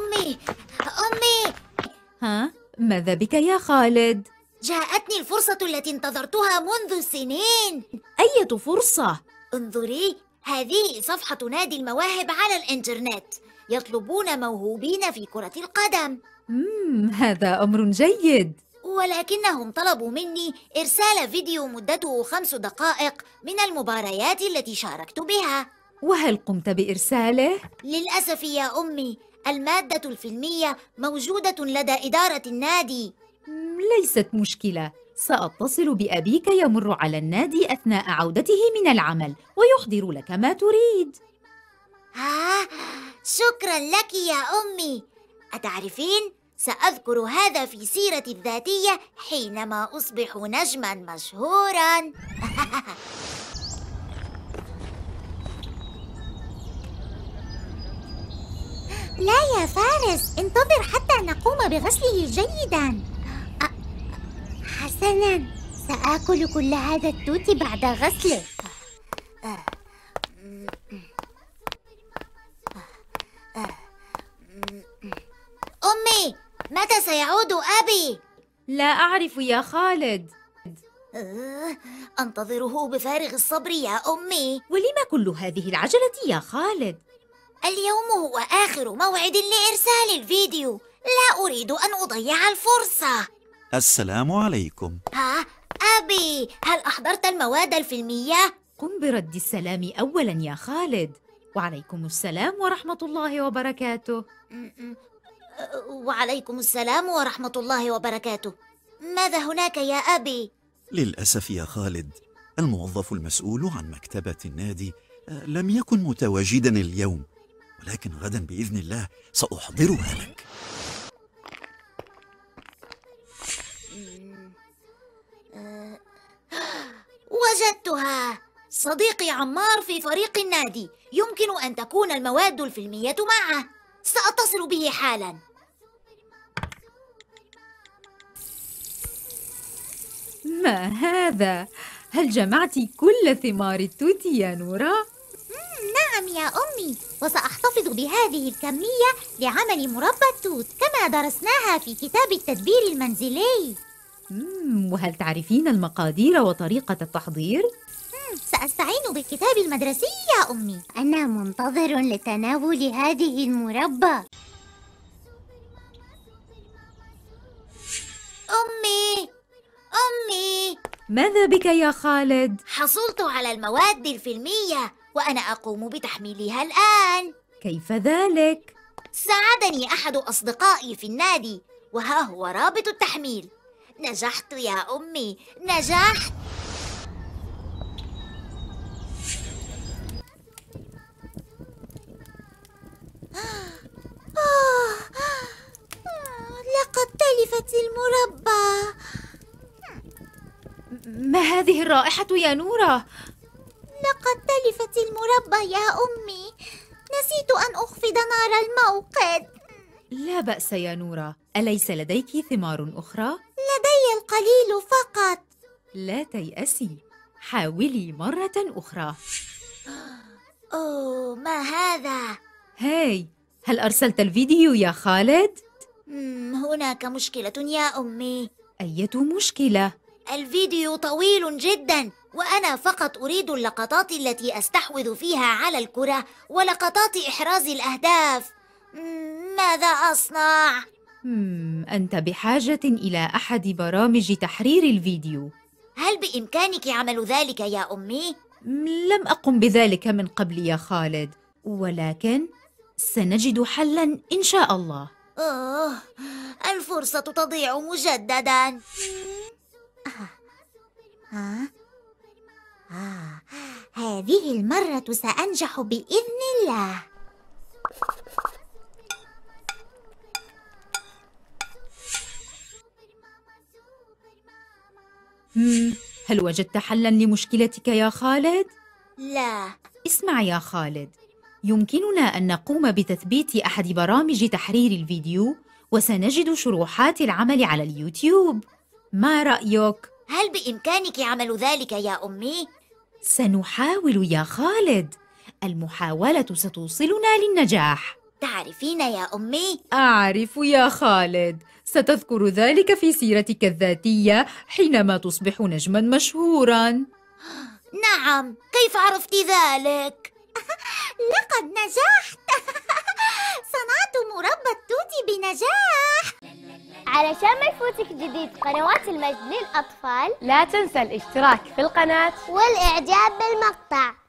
أمي أمي ها؟ ماذا بك يا خالد؟ جاءتني الفرصة التي انتظرتها منذ سنين أية فرصة؟ انظري هذه صفحة نادي المواهب على الإنترنت يطلبون موهوبين في كرة القدم مم هذا أمر جيد ولكنهم طلبوا مني إرسال فيديو مدته خمس دقائق من المباريات التي شاركت بها وهل قمت بإرساله؟ للأسف يا أمي المادة الفيلمية موجودة لدى إدارة النادي. ليست مشكلة. سأتصل بأبيك يمر على النادي أثناء عودته من العمل ويحضر لك ما تريد. ها شكرا لك يا أمي. أتعرفين؟ سأذكر هذا في سيرتي الذاتية حينما أصبح نجما مشهورا. لا يا فارس انتظر حتى نقوم بغسله جيدا حسنا سآكل كل هذا التوت بعد غسله أمي متى سيعود أبي؟ لا أعرف يا خالد أه، أنتظره بفارغ الصبر يا أمي ولم كل هذه العجلة يا خالد؟ اليوم هو آخر موعد لإرسال الفيديو. لا أريد أن أضيع الفرصة. السلام عليكم. ها أبي هل أحضرت المواد الفيلمية؟ قم برد السلام أولا يا خالد. وعليكم السلام ورحمة الله وبركاته. وعليكم السلام ورحمة الله وبركاته. ماذا هناك يا أبي؟ للأسف يا خالد الموظف المسؤول عن مكتبة النادي آه، لم يكن متواجدا اليوم. ولكن غدا بإذن الله سأحضرها لك. وجدتها. صديقي عمار في فريق النادي. يمكن أن تكون المواد الفيلمية معه. سأتصل به حالا. ما هذا؟ هل جمعت كل ثمار التوت يا نورا؟ نعم يا أمي؟ وسأحتفظ بهذه الكمية لعمل مربى التوت كما درسناها في كتاب التدبير المنزلي. وهل تعرفين المقادير وطريقة التحضير؟ سأستعين بالكتاب المدرسي يا أمي. أنا منتظر لتناول هذه المربى. أمي! أمي! ماذا بك يا خالد؟ حصلت على المواد الفيلمية. وأنا أقوم بتحميلها الآن كيف ذلك؟ ساعدني أحد أصدقائي في النادي وها هو رابط التحميل نجحت يا أمي نجحت آه، لقد تلفت المربى ما هذه الرائحة يا نورا؟ لقد تلفت المربى يا أمي نسيت أن أخفض نار الموقد لا بأس يا نورا أليس لديك ثمار أخرى؟ لدي القليل فقط لا تيأسي حاولي مرة أخرى أوه ما هذا؟ هاي هل أرسلت الفيديو يا خالد؟ هناك مشكلة يا أمي أية مشكلة؟ الفيديو طويل جدا وأنا فقط أريد اللقطات التي أستحوذ فيها على الكرة ولقطات إحراز الأهداف ماذا أصنع؟ أنت بحاجة إلى أحد برامج تحرير الفيديو هل بإمكانك عمل ذلك يا أمي؟ لم أقم بذلك من قبل يا خالد ولكن سنجد حلا إن شاء الله أوه الفرصة تضيع مجددا ها؟ آه. هذه المرة سأنجح بإذن الله هل وجدت حلا لمشكلتك يا خالد؟ لا اسمع يا خالد يمكننا أن نقوم بتثبيت أحد برامج تحرير الفيديو وسنجد شروحات العمل على اليوتيوب ما رأيك؟ هل بإمكانك عمل ذلك يا أمي؟ سنحاول يا خالد. المحاولة ستوصلنا للنجاح. تعرفين يا أمي؟ أعرف يا خالد. ستذكر ذلك في سيرتك الذاتية حينما تصبح نجما مشهورا. نعم. كيف عرفت ذلك؟ لقد نجحت. صنعت مربى التوت بنجاح. علشان ما يفوتك جديد قنوات المجد للأطفال لا تنسى الاشتراك في القناة والإعجاب بالمقطع.